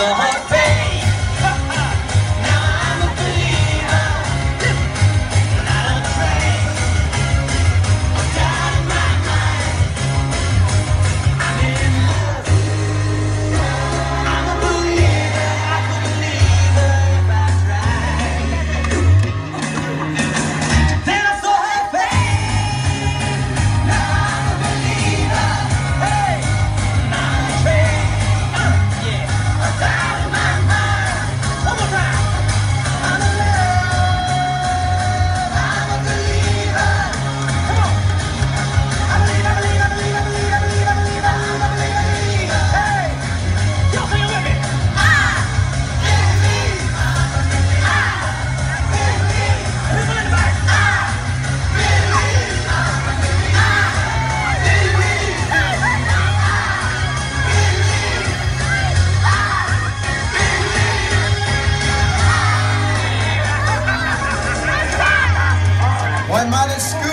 the whole Mein Mann ist gut.